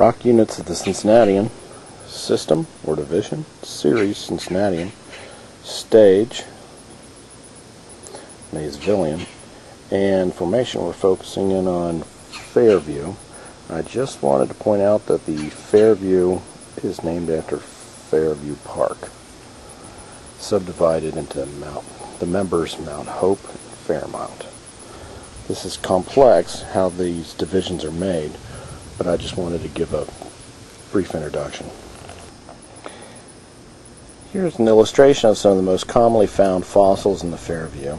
Rock units of the Cincinnatian system or division, series Cincinnatian, stage, Maysvillian, and formation we're focusing in on Fairview. I just wanted to point out that the Fairview is named after Fairview Park, subdivided into Mount, the members Mount Hope and Fairmount. This is complex how these divisions are made, but I just wanted to give a brief introduction. Here's an illustration of some of the most commonly found fossils in the Fairview.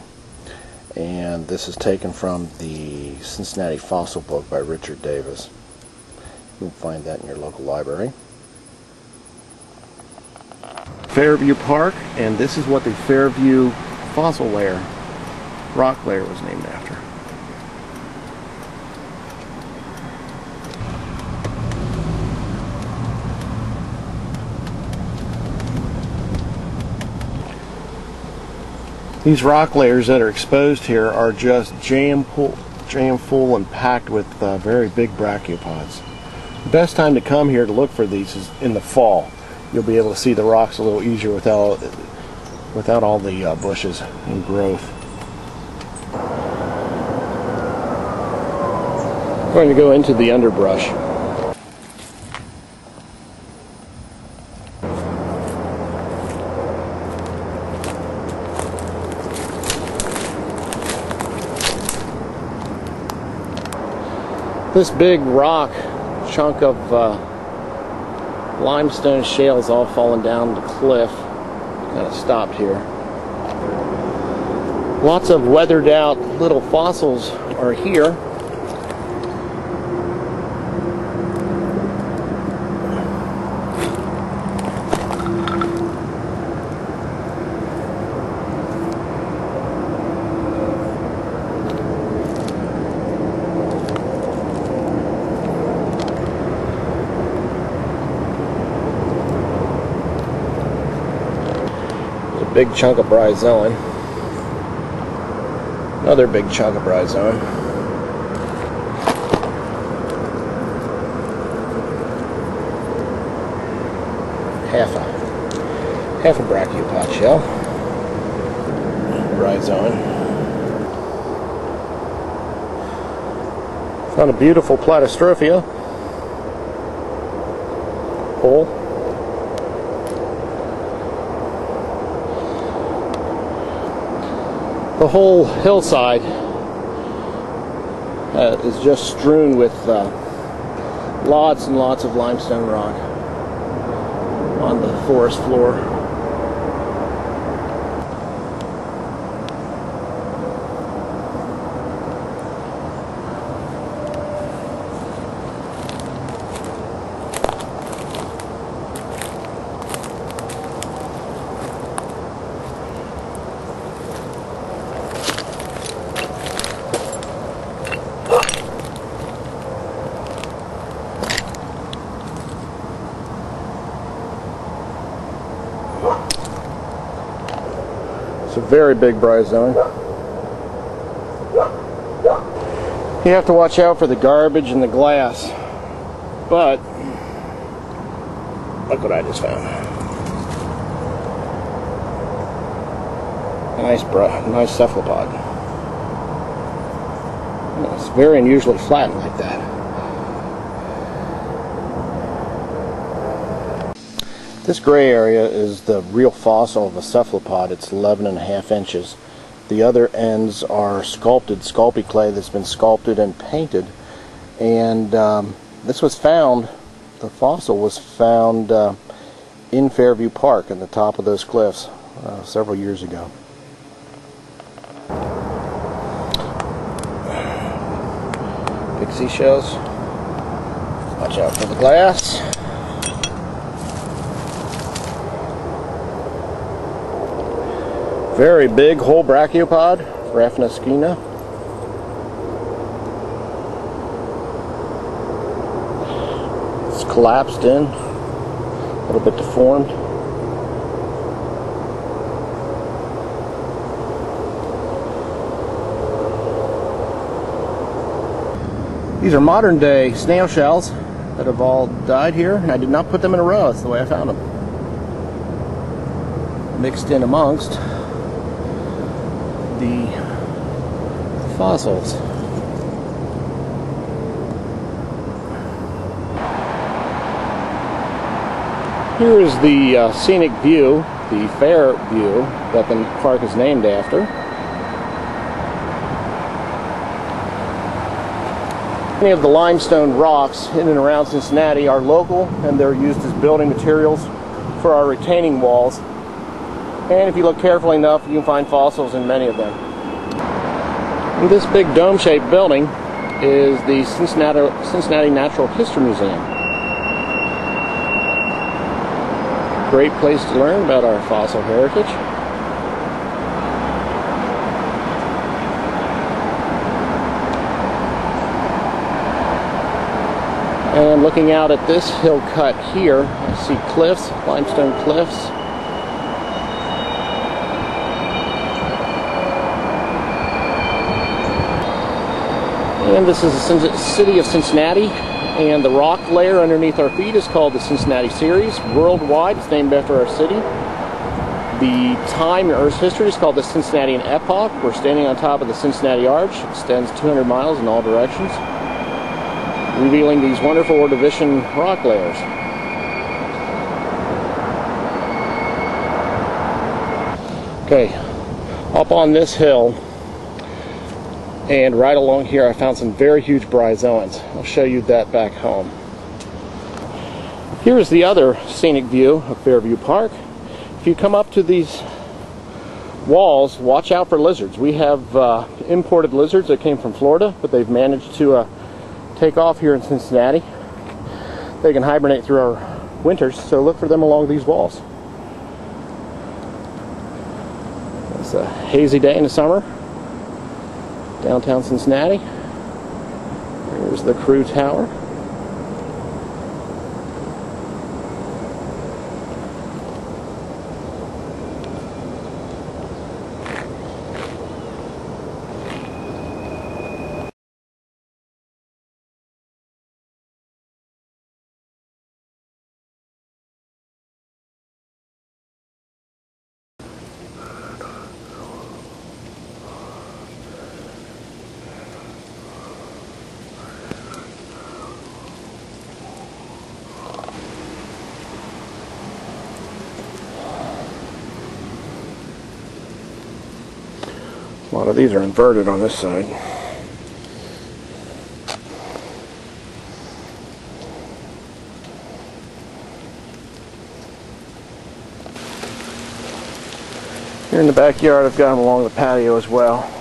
And this is taken from the Cincinnati Fossil Book by Richard Davis. You can find that in your local library. Fairview Park, and this is what the Fairview fossil layer, rock layer, was named after. These rock layers that are exposed here are just jam, full, jam full and packed with uh, very big brachiopods. The best time to come here to look for these is in the fall. You'll be able to see the rocks a little easier without, without all the uh, bushes and growth. I'm going to go into the underbrush. This big rock chunk of uh, limestone shales all falling down the cliff. Kind of stopped here. Lots of weathered out little fossils are here. Big chunk of bryozoan. Another big chunk of bryozoan. Half a half a brachiopod shell. Bryozoan. Found a beautiful Platystrophia whole. The whole hillside uh, is just strewn with uh, lots and lots of limestone rock on the forest floor. It's a very big bryozoan. You have to watch out for the garbage and the glass. But, look what I just found. Nice, bro. nice cephalopod. It's very unusually flattened like that. This gray area is the real fossil of a cephalopod. It's 11 and a half inches. The other ends are sculpted Sculpey clay that's been sculpted and painted. And um, this was found, the fossil was found uh, in Fairview Park in the top of those cliffs uh, several years ago. Big seashells. Watch out for the glass. Very big whole brachiopod, Rafinesquina. It's collapsed in, a little bit deformed. These are modern day snail shells. that have all died here, and I did not put them in a row. That's the way I found them. Mixed in amongst the fossils. Here is the uh, scenic view, the fair view that the park is named after. Many of the limestone rocks in and around Cincinnati are local and they're used as building materials for our retaining walls. And if you look carefully enough, you can find fossils in many of them. This big dome-shaped building is the Cincinnati, Cincinnati Natural History Museum. Great place to learn about our fossil heritage. And looking out at this hill cut here, I see cliffs, limestone cliffs. And this is the city of Cincinnati, and the rock layer underneath our feet is called the Cincinnati Series. Worldwide, it's named after our city. The time in Earth's history is called the Cincinnatian Epoch. We're standing on top of the Cincinnati Arch. It extends 200 miles in all directions revealing these wonderful Ordovician rock layers. Okay, up on this hill and right along here I found some very huge bryozoans. I'll show you that back home. Here's the other scenic view of Fairview Park. If you come up to these walls, watch out for lizards. We have uh, imported lizards that came from Florida, but they've managed to uh, take off here in Cincinnati. They can hibernate through our winters, so look for them along these walls. It's a hazy day in the summer. Downtown Cincinnati. There's the Carew Tower. Lot of these are inverted on this side. Here in the backyard I've got them along the patio as well.